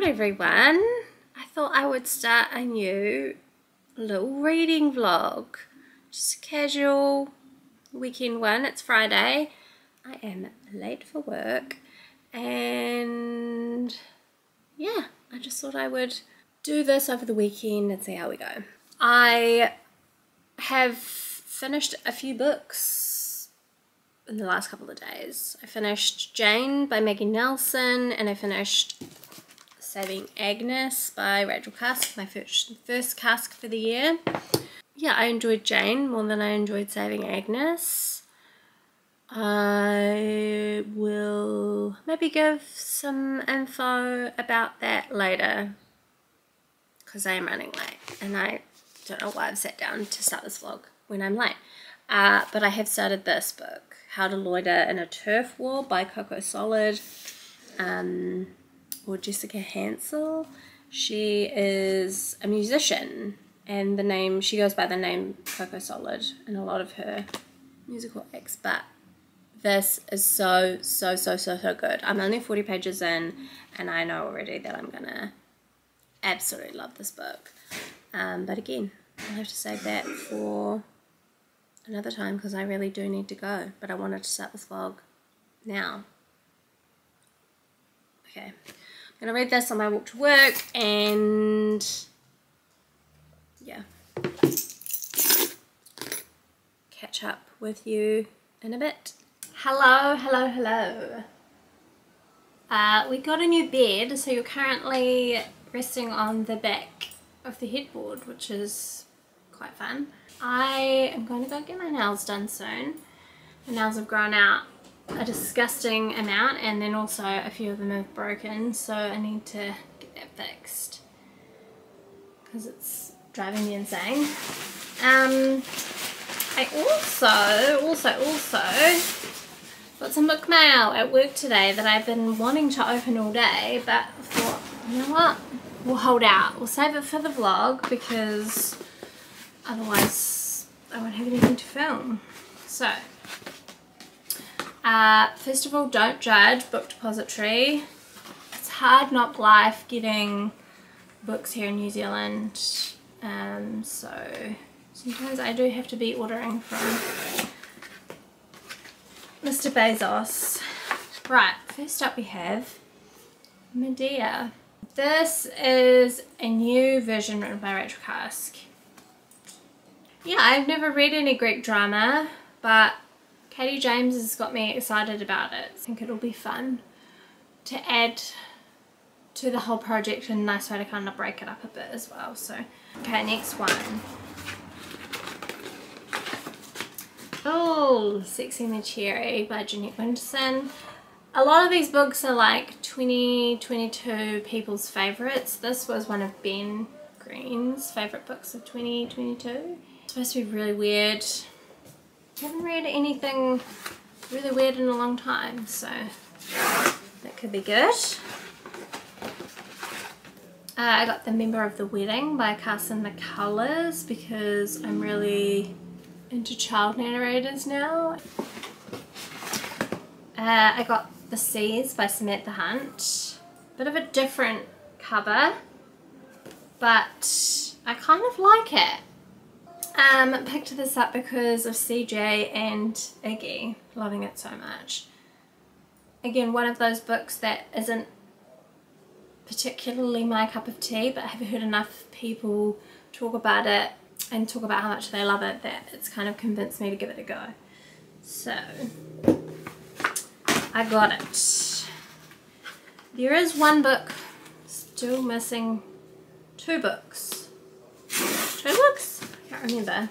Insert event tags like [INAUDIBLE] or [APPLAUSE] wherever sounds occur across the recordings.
Hello everyone. I thought I would start a new little reading vlog. Just a casual weekend one. It's Friday. I am late for work and yeah, I just thought I would do this over the weekend and see how we go. I have finished a few books in the last couple of days. I finished Jane by Maggie Nelson and I finished Saving Agnes by Rachel Cusk, my first, first Cusk for the year. Yeah, I enjoyed Jane more than I enjoyed Saving Agnes. I will maybe give some info about that later because I am running late and I don't know why I've sat down to start this vlog when I'm late. Uh, but I have started this book, How to Loiter in a Turf War by Coco Solid. Um, or Jessica Hansell. She is a musician and the name she goes by the name Coco Solid in a lot of her musical acts but this is so so so so so good. I'm only 40 pages in and i know already that i'm gonna absolutely love this book. Um, but again i'll have to save that for another time because i really do need to go but i wanted to start this vlog now. Okay I'm going to read this on my walk to work and yeah, catch up with you in a bit. Hello, hello, hello. Uh, we got a new bed, so you're currently resting on the back of the headboard, which is quite fun. I am going to go get my nails done soon. The nails have grown out a disgusting amount and then also a few of them have broken so I need to get that fixed because it's driving me insane. Um, I also, also, also got some book mail at work today that I've been wanting to open all day but thought, you know what, we'll hold out. We'll save it for the vlog because otherwise I won't have anything to film. So, uh, first of all, don't judge Book Depository. It's hard knock life getting books here in New Zealand. Um, so sometimes I do have to be ordering from Mr. Bezos. Right, first up we have Medea. This is a new version written by Rachel Cusk. Yeah, I've never read any Greek drama, but Katie James has got me excited about it. I think it'll be fun to add to the whole project and a nice way to kind of break it up a bit as well. So, okay, next one. Oh, Sexing the Cherry by Jeanette Winterson. A lot of these books are like 2022 people's favourites. This was one of Ben Green's favourite books of 2022. It's supposed to be really weird haven't read anything really weird in a long time, so that could be good. Uh, I got The Member of the Wedding by Carson McCullers because I'm really into child narrators now. Uh, I got The Seas by Samantha Hunt. Bit of a different cover, but I kind of like it. Um, picked this up because of CJ and Iggy, loving it so much. Again, one of those books that isn't particularly my cup of tea, but I've heard enough people talk about it and talk about how much they love it that it's kind of convinced me to give it a go. So, I got it. There is one book still missing two books. Two books? Remember.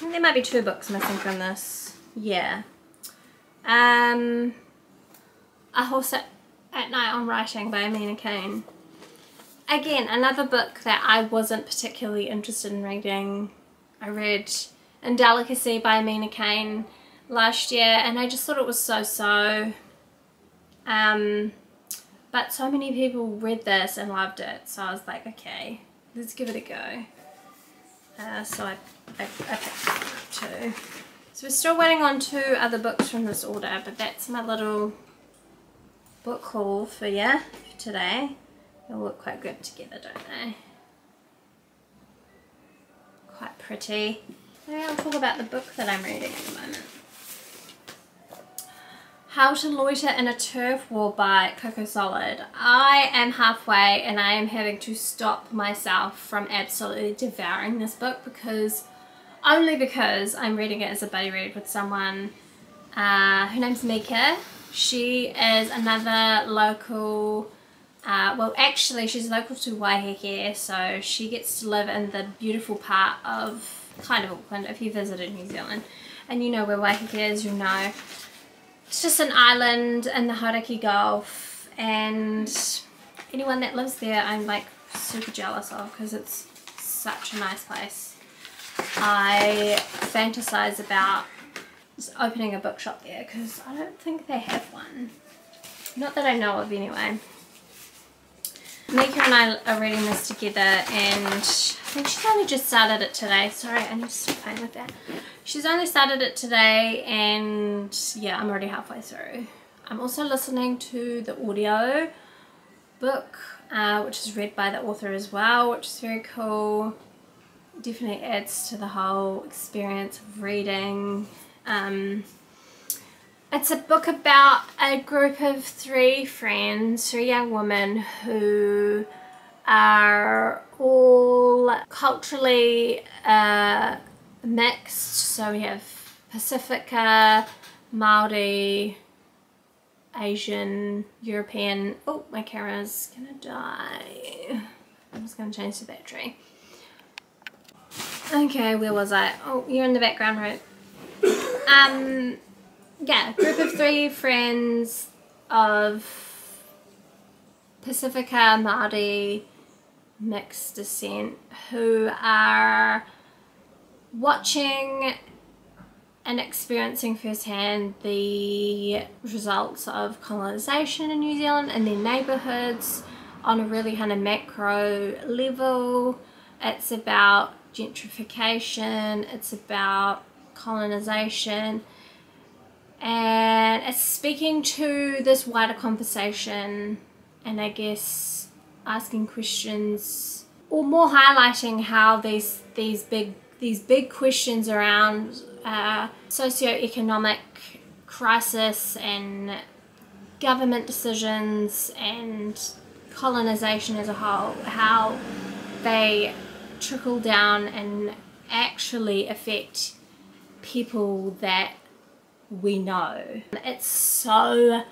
There might be two books missing from this. Yeah. Um, A Horse at, at Night on Writing by Amina Cain. Again, another book that I wasn't particularly interested in reading. I read Indelicacy by Amina Cain last year and I just thought it was so-so. Um, but so many people read this and loved it so I was like okay let's give it a go uh, so I, I, I picked up too. So we're still waiting on two other books from this order, but that's my little book haul for you today. They'll look quite good together, don't they? Quite pretty. Maybe I'll talk about the book that I'm reading at the moment. How to Loiter in a Turf War by Coco Solid. I am halfway and I am having to stop myself from absolutely devouring this book because only because I'm reading it as a buddy read with someone. Uh, her name's Mika. She is another local, uh, well actually she's local to Waiheke so she gets to live in the beautiful part of kind of Auckland if you visited New Zealand and you know where Waiheke is, you know it's just an island in the Hauraki Gulf and anyone that lives there I'm like super jealous of because it's such a nice place. I fantasize about opening a bookshop there because I don't think they have one. Not that I know of anyway. Mika and I are reading this together and she's only just started it today. Sorry, I need to stop playing with that. She's only started it today and yeah, I'm already halfway through. I'm also listening to the audio book, uh, which is read by the author as well, which is very cool. Definitely adds to the whole experience of reading. Um, it's a book about a group of three friends, three young women who are all culturally uh, mixed. So we have Pacifica, Maori, Asian, European. Oh, my camera's gonna die. I'm just gonna change the battery. Okay, where was I? Oh, you're in the background, right? Um, yeah, group of three friends of Pacifica, Māori, mixed descent who are watching and experiencing firsthand the results of colonisation in New Zealand and their neighbourhoods on a really kind of macro level. It's about gentrification, it's about colonisation, and it's speaking to this wider conversation and I guess asking questions or more highlighting how these these big these big questions around uh, socio-economic crisis and government decisions and colonization as a whole, how they trickle down and actually affect people that we know. It's so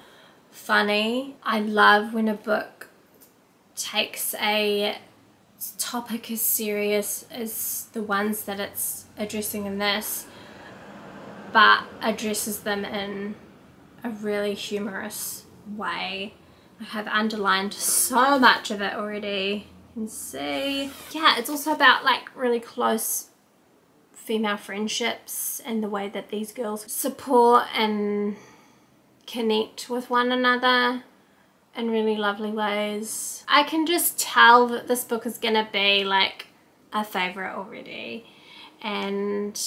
funny. I love when a book takes a topic as serious as the ones that it's addressing in this but addresses them in a really humorous way. I have underlined so much of it already. You can see. Yeah, it's also about like really close female friendships and the way that these girls support and connect with one another in really lovely ways. I can just tell that this book is gonna be like a favorite already. And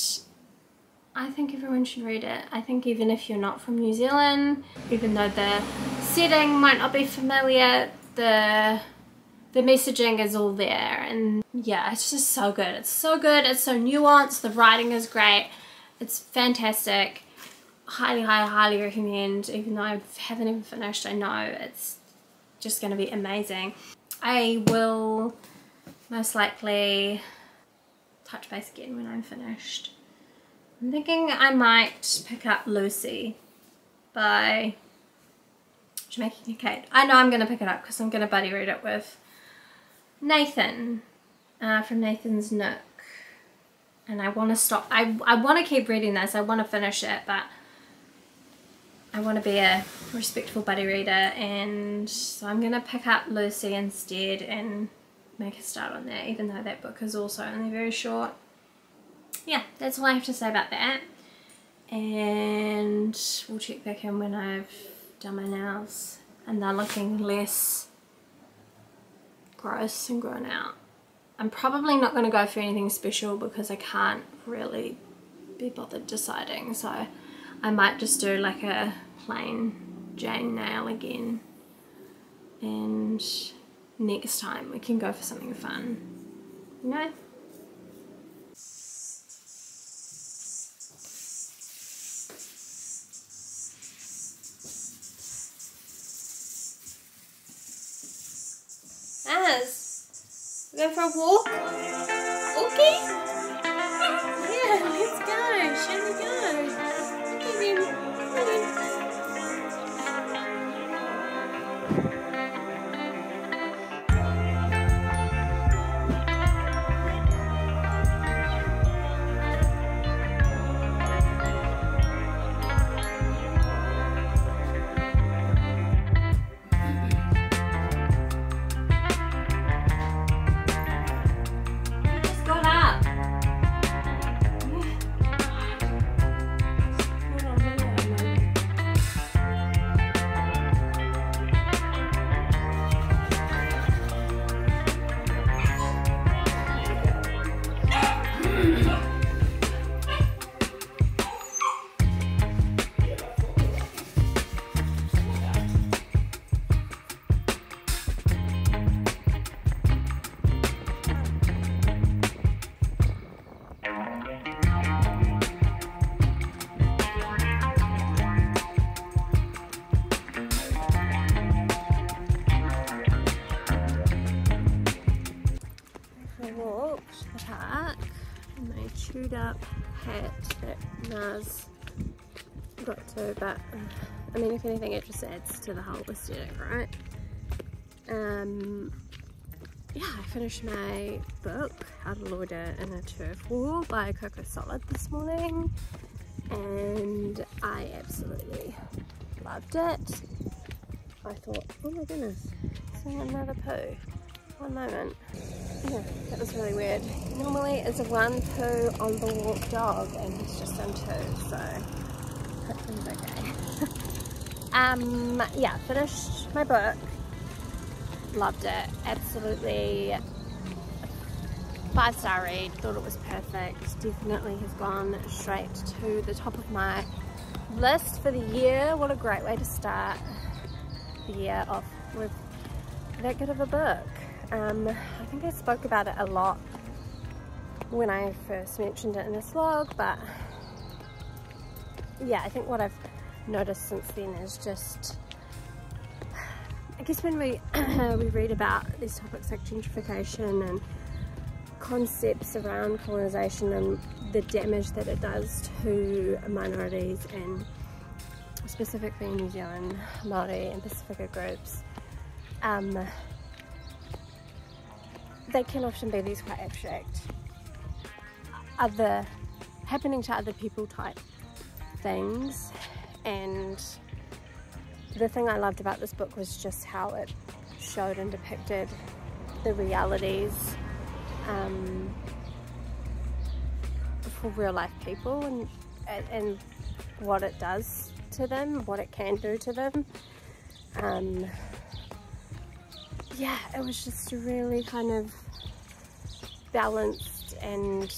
I think everyone should read it. I think even if you're not from New Zealand, even though the setting might not be familiar, the the messaging is all there. And yeah it's just so good. It's so good. It's so nuanced. The writing is great. It's fantastic highly highly highly recommend even though I haven't even finished I know it's just going to be amazing I will most likely touch base again when I'm finished I'm thinking I might pick up Lucy by Jamaica Kincaid. I know I'm going to pick it up because I'm going to buddy read it with Nathan uh, from Nathan's Nook. And I want to stop. I, I want to keep reading this. I want to finish it, but I want to be a respectful buddy reader. And so I'm going to pick up Lucy instead and make a start on that, even though that book is also only very short. Yeah, that's all I have to say about that. And we'll check back in when I've done my nails and they're looking less gross and grown out. I'm probably not going to go for anything special because I can't really be bothered deciding so I might just do like a plain Jane nail again and next time we can go for something fun. You know? As, we go for a walk? Okay? [LAUGHS] chewed if anything, it just adds to the whole aesthetic, right? Um, yeah, I finished my book, How to Loiter in a Turf War by Coco Solid this morning, and I absolutely loved it. I thought, oh my goodness, seeing another poo. One moment. Yeah, that was really weird. Normally it's a one poo on the walk dog and he's just done two, so hopefully okay. Um, yeah, finished my book. Loved it. Absolutely five star read. Thought it was perfect. Definitely has gone straight to the top of my list for the year. What a great way to start the year off with that good of a book. Um, I think I spoke about it a lot when I first mentioned it in this vlog, but yeah, I think what I've noticed since then is just, I guess when we, [CLEARS THROAT] we read about these topics like gentrification and concepts around colonization and the damage that it does to minorities and specifically New Zealand, Māori and Pacifica groups, um, they can often be these quite abstract, other happening to other people type things. And the thing I loved about this book was just how it showed and depicted the realities um, for real life people and, and what it does to them, what it can do to them. Um, yeah, it was just really kind of balanced and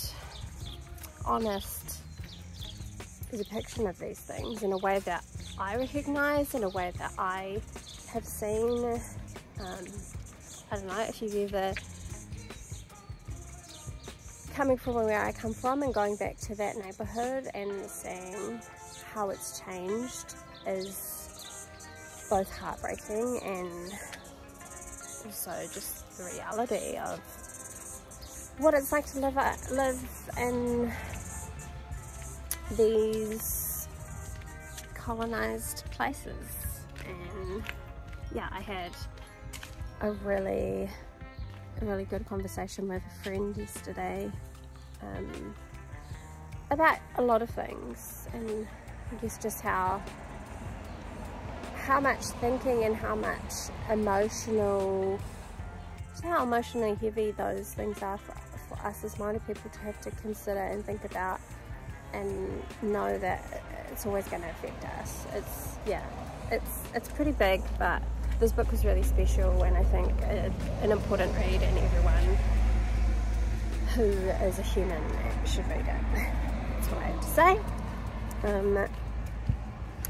honest depiction of these things in a way that I recognise, in a way that I have seen. Um, I don't know if you've ever coming from where I come from and going back to that neighbourhood and seeing how it's changed is both heartbreaking and also just the reality of what it's like to live live in these colonized places. And yeah I had a really a really good conversation with a friend yesterday um, about a lot of things. And I guess just how how much thinking and how much emotional, how emotionally heavy those things are for, for us as Māori people to have to consider and think about and know that it's always going to affect us. It's, yeah, it's, it's pretty big, but this book was really special and I think an important read and everyone who is a human should read it. [LAUGHS] That's what I have to say. Um,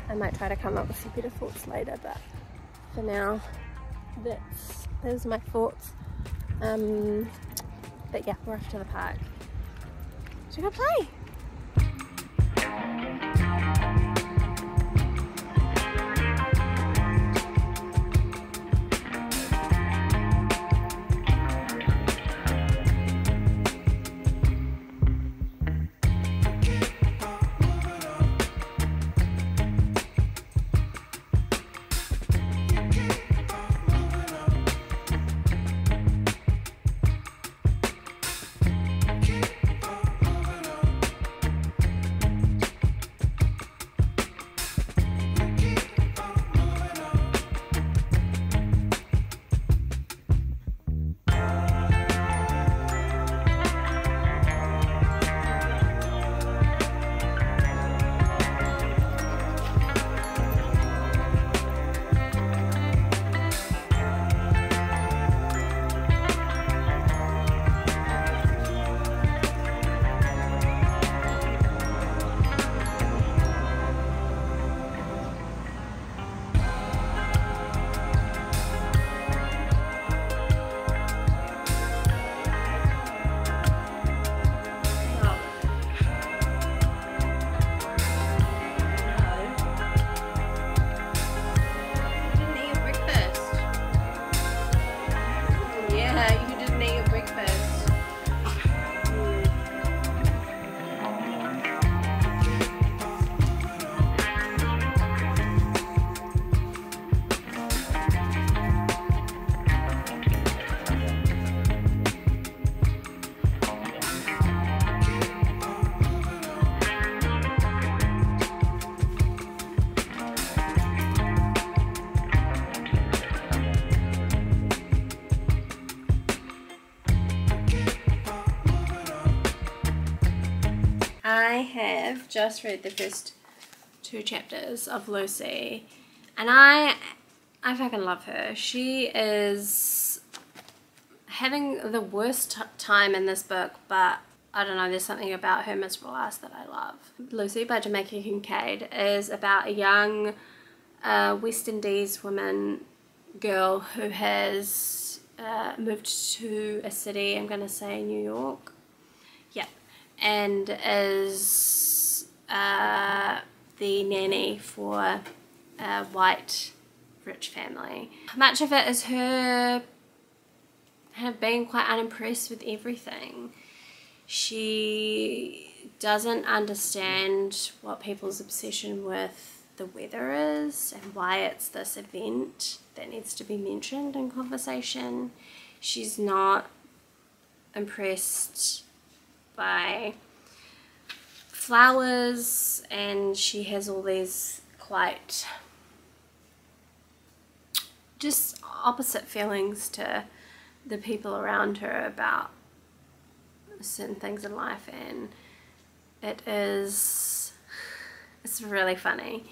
I might try to come up with some better thoughts later, but for now, that's those are my thoughts. Um, but yeah, we're off to the park to go play. Have just read the first two chapters of Lucy and I I fucking love her. She is having the worst time in this book but I don't know, there's something about her miserable ass that I love. Lucy by Jamaica Kincaid is about a young uh, West Indies woman girl who has uh, moved to a city, I'm going to say New York, and is uh, the nanny for a white rich family. Much of it is her kind of being quite unimpressed with everything. She doesn't understand what people's obsession with the weather is and why it's this event that needs to be mentioned in conversation. She's not impressed by flowers and she has all these quite just opposite feelings to the people around her about certain things in life and it is it's really funny.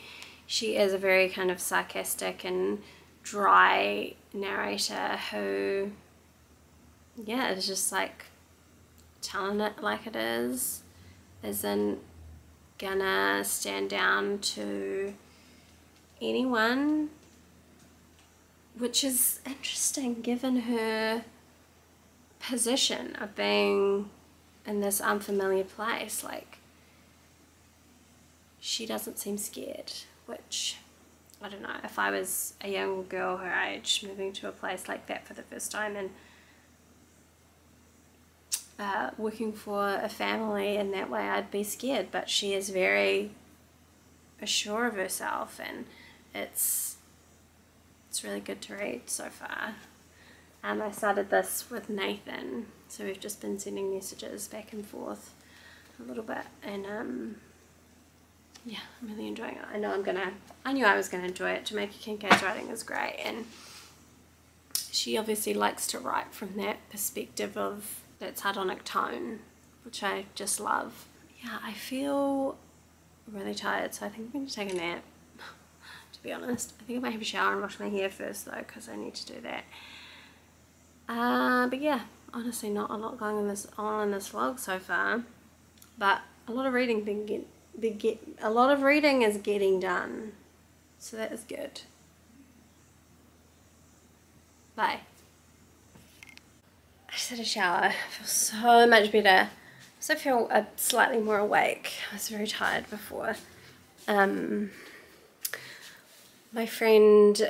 She is a very kind of sarcastic and dry narrator who yeah is just like telling it like it is isn't gonna stand down to anyone which is interesting given her position of being in this unfamiliar place. Like she doesn't seem scared which I don't know if I was a young girl her age moving to a place like that for the first time and uh, working for a family in that way, I'd be scared. But she is very assured of herself, and it's it's really good to read so far. And I started this with Nathan, so we've just been sending messages back and forth a little bit, and um, yeah, I'm really enjoying it. I know I'm gonna. I knew I was gonna enjoy it. Jamaica Kincaid's writing is great, and she obviously likes to write from that perspective of that sardonic tone, which I just love. Yeah, I feel really tired, so I think I'm going to take a nap, [LAUGHS] to be honest. I think I might have a shower and wash my hair first though, because I need to do that. Uh, but yeah, honestly not a lot going on this on in this vlog so far, but a lot of reading been get, been get a lot of reading is getting done, so that is good. Bye. I just had a shower. I feel so much better. So I feel uh, slightly more awake. I was very tired before. Um, my friend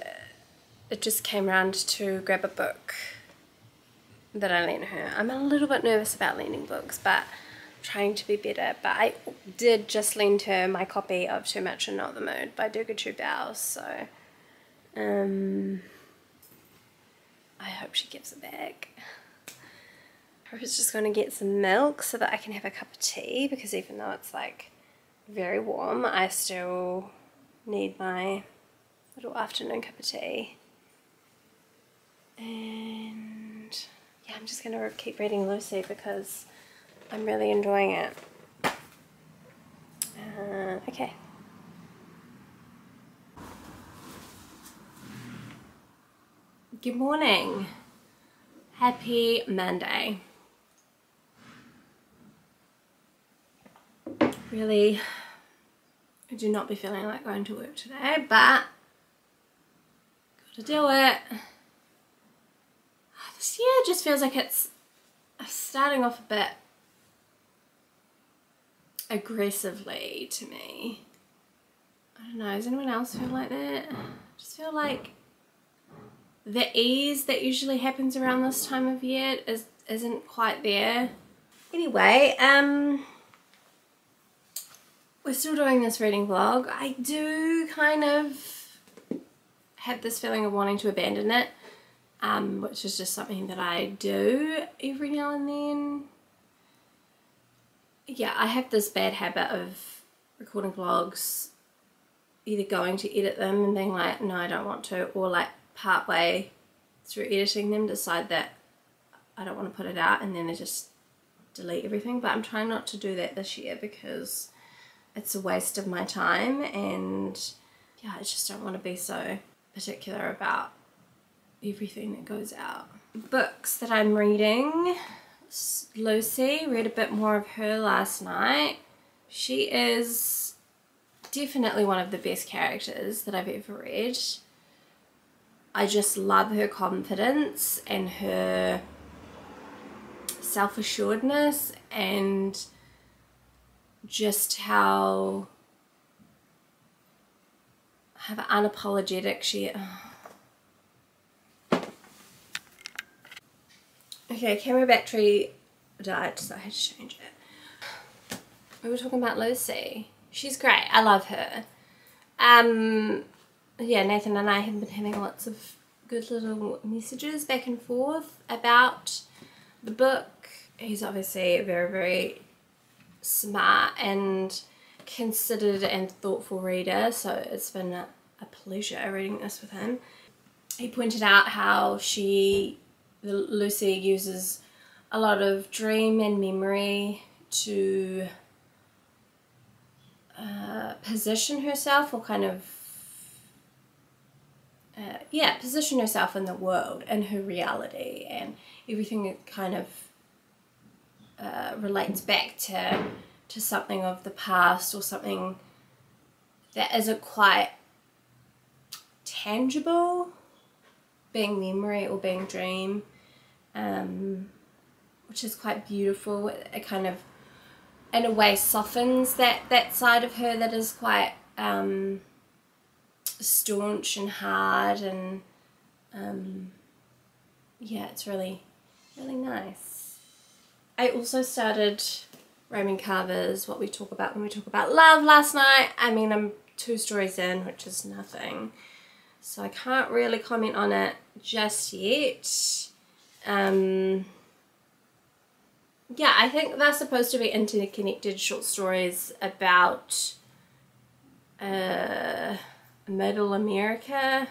uh, just came around to grab a book that I lent her. I'm a little bit nervous about lending books, but I'm trying to be better. But I did just lend her my copy of Too Much and Not the Mood by Durga Bowes, so um, I hope she gives it back. I was just going to get some milk so that I can have a cup of tea because even though it's like very warm, I still need my little afternoon cup of tea. And yeah, I'm just going to keep reading Lucy because I'm really enjoying it. Uh, okay. Good morning. Happy Monday. Really, I do not be feeling like going to work today, but gotta do it. [SIGHS] This year just feels like it's starting off a bit aggressively to me. I don't know, does anyone else feel like that? I just feel like the ease that usually happens around this time of year is, isn't quite there. Anyway, um, we're still doing this reading vlog. I do kind of have this feeling of wanting to abandon it, um, which is just something that I do every now and then. Yeah, I have this bad habit of recording vlogs, either going to edit them and being like, no, I don't want to, or like part way through editing them decide that I don't want to put it out and then I just delete everything. But I'm trying not to do that this year because it's a waste of my time and yeah, I just don't want to be so particular about everything that goes out. Books that I'm reading. Lucy, read a bit more of her last night. She is definitely one of the best characters that I've ever read. I just love her confidence and her self-assuredness and just how how unapologetic she oh. okay camera battery died so I had to change it. We were talking about Lucy. She's great. I love her. Um yeah Nathan and I have been having lots of good little messages back and forth about the book. He's obviously very very smart and considered and thoughtful reader so it's been a, a pleasure reading this with him. He pointed out how she, Lucy uses a lot of dream and memory to uh, position herself or kind of uh, yeah position herself in the world and her reality and everything kind of uh, relates back to to something of the past or something that isn't quite tangible, being memory or being dream, um, which is quite beautiful. It kind of, in a way, softens that that side of her that is quite um, staunch and hard and um, yeah, it's really really nice. I also started Raymond Carver's What We Talk About When We Talk About Love last night. I mean, I'm two stories in, which is nothing. So I can't really comment on it just yet. Um, yeah, I think they're supposed to be interconnected short stories about uh, middle America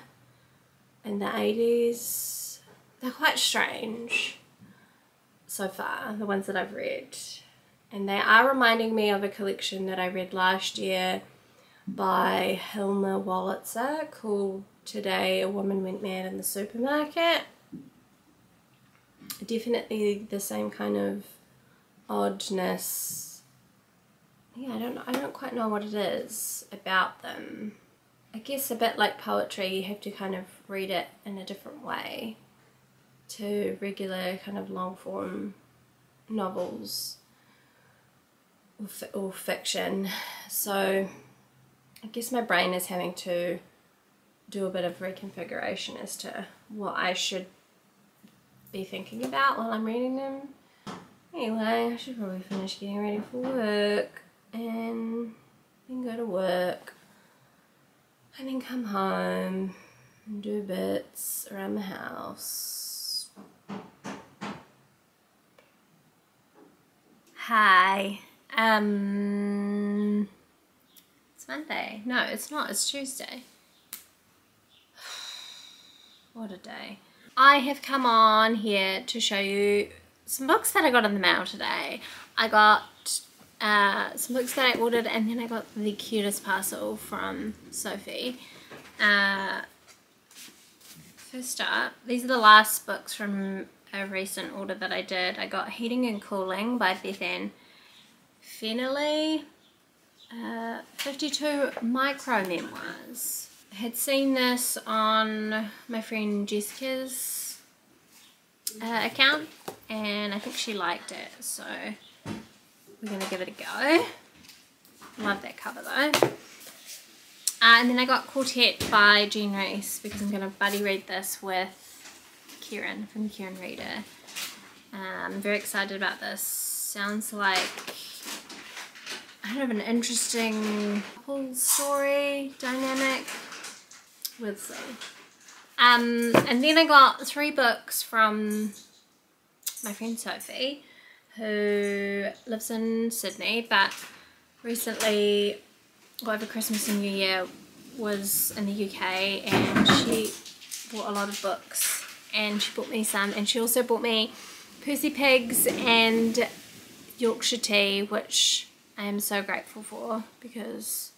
in the 80s. They're quite strange so far, the ones that I've read. And they are reminding me of a collection that I read last year by Hilma Wolitzer called Today a Woman Went Mad in the Supermarket. Definitely the same kind of oddness. Yeah, I don't I don't quite know what it is about them. I guess a bit like poetry, you have to kind of read it in a different way. To regular kind of long form novels or, or fiction. So I guess my brain is having to do a bit of reconfiguration as to what I should be thinking about while I'm reading them. Anyway, I should probably finish getting ready for work and then go to work and then come home and do bits around the house. Hi. Um, it's Monday. No, it's not. It's Tuesday. [SIGHS] what a day. I have come on here to show you some books that I got in the mail today. I got uh, some books that I ordered and then I got the cutest parcel from Sophie. Uh, first up, these are the last books from a recent order that I did. I got Heating and Cooling by Beth Ann Fennelly. Uh, 52 micro memoirs. I had seen this on my friend Jessica's uh, account and I think she liked it so we're gonna give it a go. Love that cover though. Uh, and then I got Quartet by Jean Rhys because I'm gonna buddy read this with Kiran from Kiran Reader. Um, I'm very excited about this. Sounds like kind of an interesting couple story dynamic. We'll see. Um, and then I got three books from my friend Sophie, who lives in Sydney, but recently, well, over Christmas and New Year, was in the UK and she bought a lot of books and she bought me some and she also bought me Percy Pigs and Yorkshire Tea, which I am so grateful for because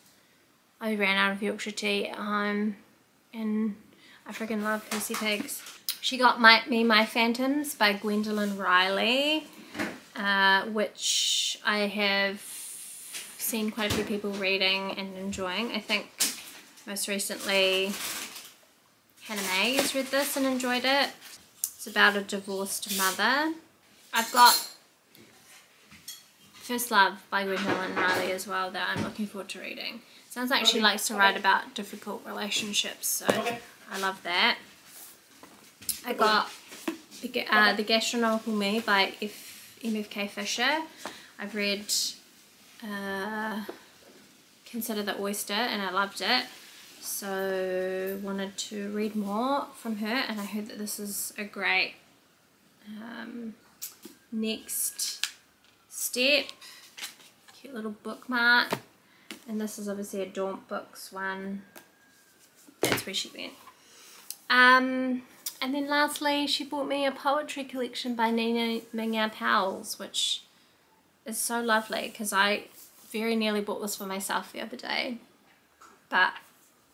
I ran out of Yorkshire tea at home and I freaking love Percy Pigs. She got my, me My Phantoms by Gwendoline Riley, uh, which I have seen quite a few people reading and enjoying. I think most recently Hannah May has read this and enjoyed it. It's about a divorced mother. I've got First Love by Gwendoline Riley as well that I'm looking forward to reading. Sounds like she likes to write about difficult relationships, so I love that. I got the, uh, the Gastronomical Me by F, MFK Fisher. I've read uh, Consider the Oyster and I loved it. So wanted to read more from her and I heard that this is a great um, next step. Cute little bookmark. And this is obviously a Daunt Books one. That's where she went. Um, and then lastly, she bought me a poetry collection by Nina Mingya Powles, which is so lovely because I very nearly bought this for myself the other day. But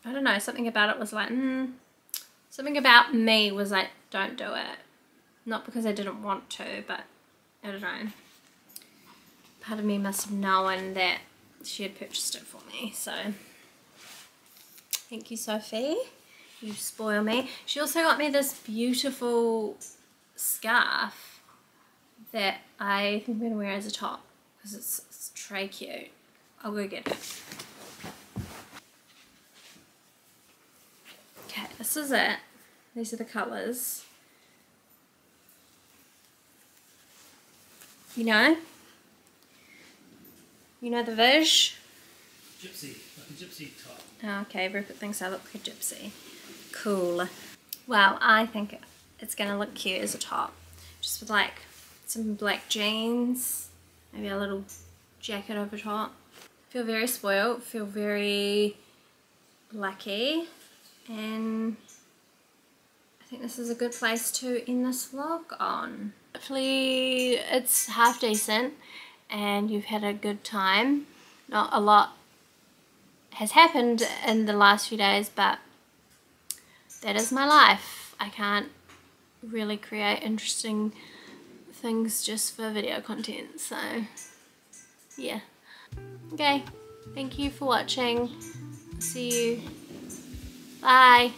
I don't know, something about it was like, mm, something about me was like, don't do it. Not because I didn't want to, but I don't know part of me must have known that she had purchased it for me. So thank you, Sophie. You spoil me. She also got me this beautiful scarf that I think I'm going to wear as a top because it's, it's tray cute. I'll go get it. Okay, this is it. These are the colours. You know, you know the Vish? Gypsy, like a gypsy top. Oh, okay, Rupert thinks I look like a gypsy. Cool. Well, I think it's going to look cute as a top. Just with like some black jeans, maybe a little jacket over top. Feel very spoiled, feel very lucky, and I think this is a good place to end this vlog on. Hopefully it's half decent and you've had a good time. Not a lot has happened in the last few days, but that is my life. I can't really create interesting things just for video content, so yeah. Okay, thank you for watching. See you. Bye.